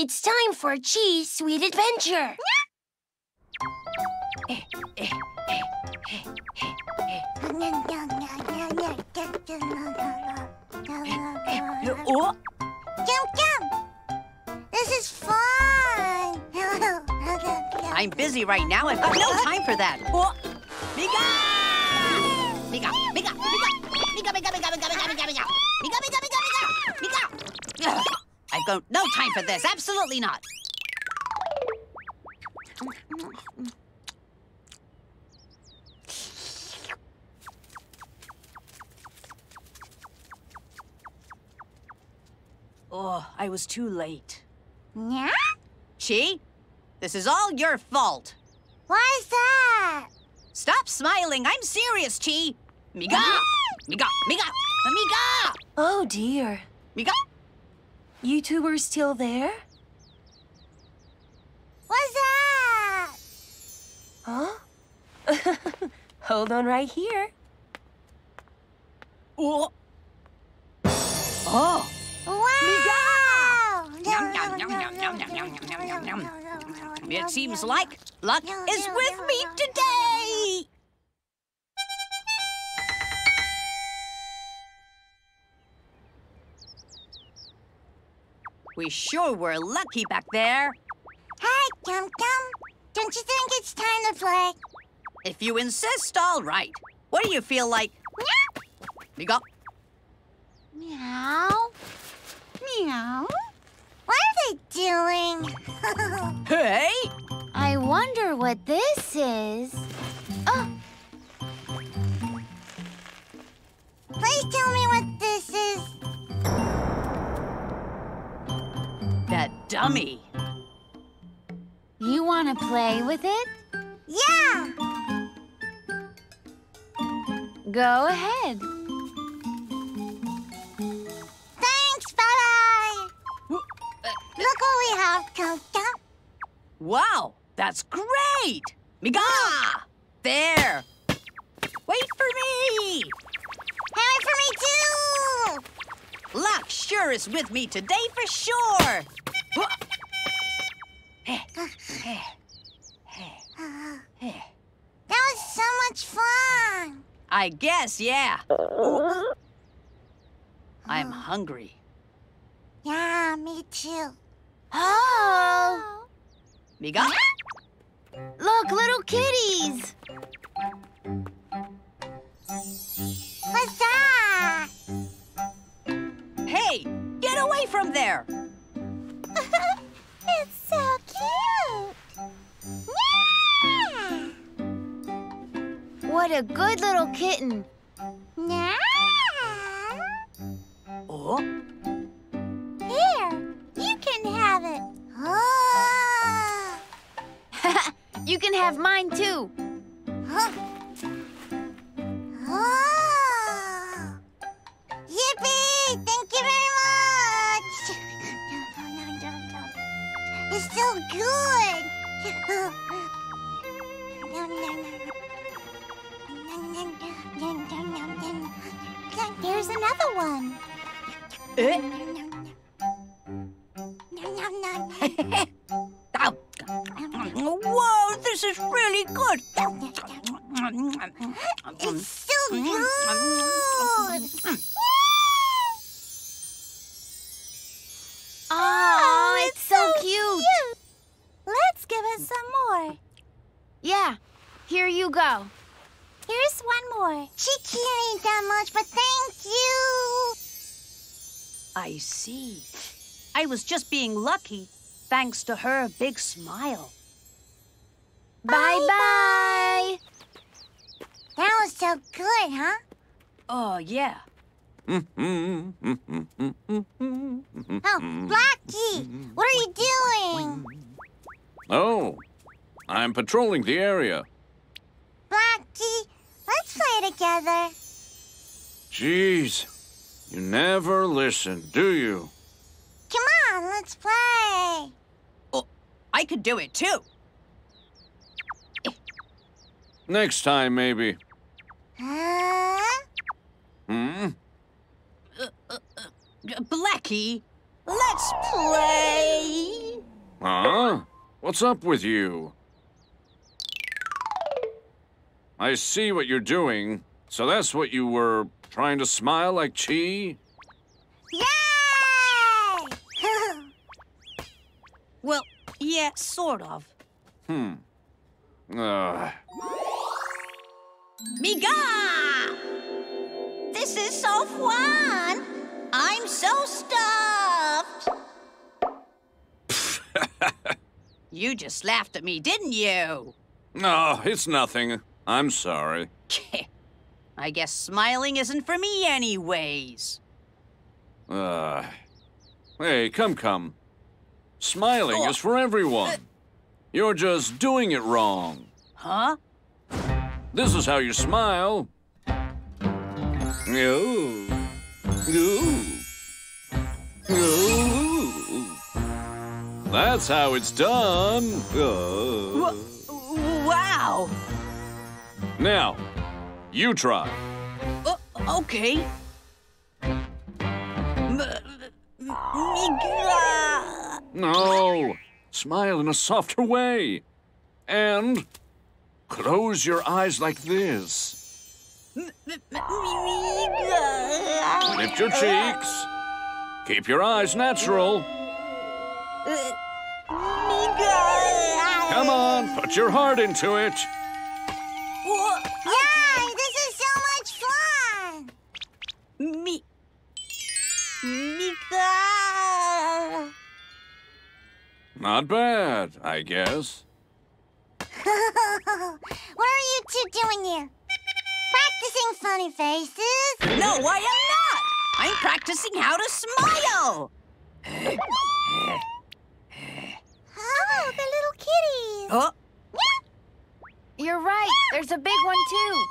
It's time for Chi's Sweet Adventure. Oh, Jump, jump! This is fun! I'm busy right now. I've got oh, no time for that. Oh, Mika, Mika, I've no time for this. Absolutely not. Oh, I was too late. Yeah? Chi, this is all your fault. Why is that? Stop smiling. I'm serious, Chi. Miga! Miga! Miga! Miga! Oh dear. Miga! You two were still there? What's that? Huh? Hold on right here. Oh! Oh! Wow! Yum, yum, yum, yum, yum, yum, yum, yum, yum, yum. It seems like luck is with me today! We sure were lucky back there. Hi, Jump Jump. Don't you think it's time to play? If you insist, all right. What do you feel like? Miga! Meow. Meow. What are they doing? Hey! I wonder what this is. Dummy. you want to play with it? Yeah! Go ahead. Thanks, bye-bye. Look what we have, Jump Jump. Wow, that's great! Miga! There! Wait for me! Have it for me, too! Luck sure is with me today for sure! That was so much fun. I guess, yeah. I'm hungry. Yeah, me too. Oh, Miga? look, little kitties. What's that? Hey, get away from there! it's so What a good little kitten. Yeah. Oh, Here, you can have it. Oh. you can have mine too. Huh. Eh? Whoa, this is really good! It's so good. Oh, it's so cute. Let's give it some more. Yeah, here you go. Here's one more. She can't eat that much, but thank you. I see. I was just being lucky thanks to her big smile. Bye-bye. That was so good, huh? Oh, yeah. Oh, Blackie, what are you doing? Oh, I'm patrolling the area. Blackie, let's play together. Jeez, you never listen, do you? Come on, let's play. Oh, I could do it too. Next time, maybe. Huh? Hmm? Blackie, let's play. Huh? What's up with you? I see what you're doing. So that's what you were trying to smile like Chi? Yay! Well, yeah, sort of. Hmm. Uh, Miga! This is so fun! I'm so stuffed! you just laughed at me, didn't you? no, it's nothing. I'm sorry. I guess smiling isn't for me anyways. Uh, hey, come, come. Smiling Oh. is for everyone. You're just doing it wrong. Huh? This is how you smile. Ooh. Ooh. Ooh. That's how it's done. Uh. Wow! Now, you try. Uh, okay. No, smile in a softer way. And close your eyes like this. Lift your cheeks. Keep your eyes natural. Come on, put your heart into it. Not bad, I guess. what are you two doing here? Practicing funny faces? No, I am not! I'm practicing how to smile! Oh, the little kitties. Oh, You're right. There's a big one too.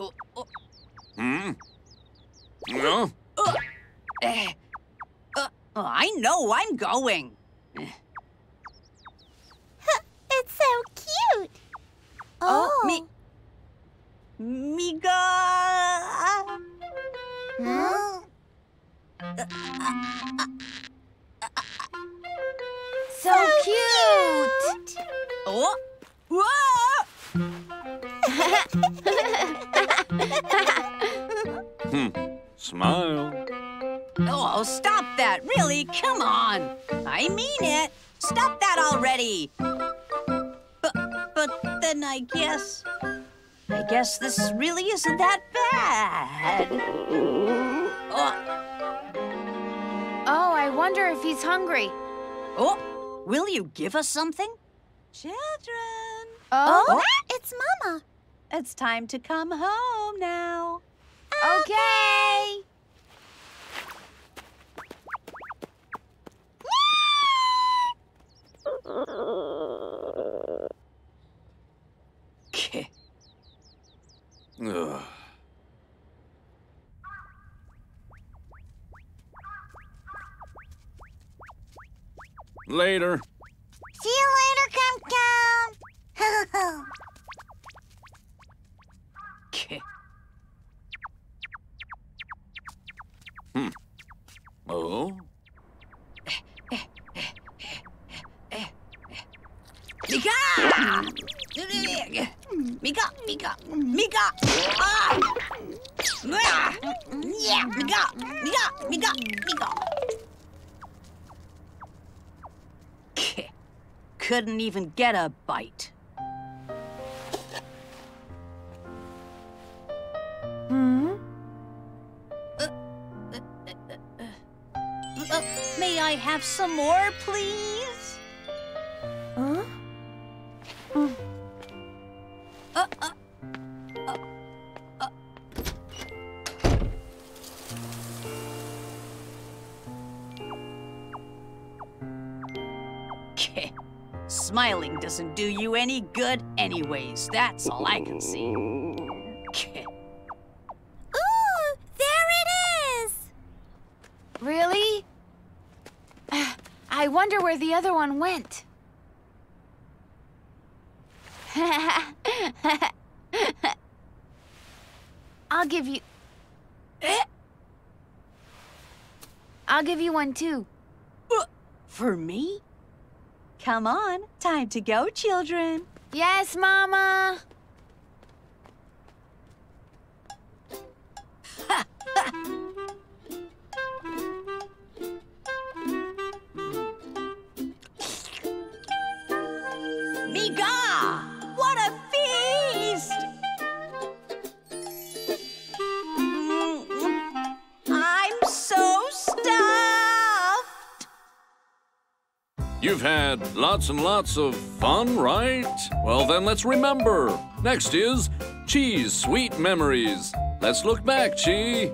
oh, oh, Hmm? No? eh. Uh, I know I'm going. It's so cute. Oh. Mi... Miga! Huh? So cute. Oh! Whoa! Hmm. Smile. Oh, stop that! Really? Come on! I mean it! Stop that already! But, but then I guess... I guess this really isn't that bad. Oh, Oh, I wonder if he's hungry. oh, will you give us something? Children! Oh, oh? It's Mama. It's time to come home now. okay. Ugh. Later. See you later, Come Come. Oh? Mika! Mika, Mika, Mika! Ah! Ah! Yeah, Mika, Mika, Mika, Mika! Couldn't even get a bite. Hmm? Uh, may I have some more, please? Huh? Uh, uh, Smiling doesn't do you any good anyways. That's all I can see. Ooh, there it is. Really? I wonder where the other one went. I'll give you. I'll give you one too. For me? Come on, time to go, children. Yes, Mama. You've had lots and lots of fun, right? Well, then let's remember. Next is Chi's Sweet Memories. Let's look back, Chi.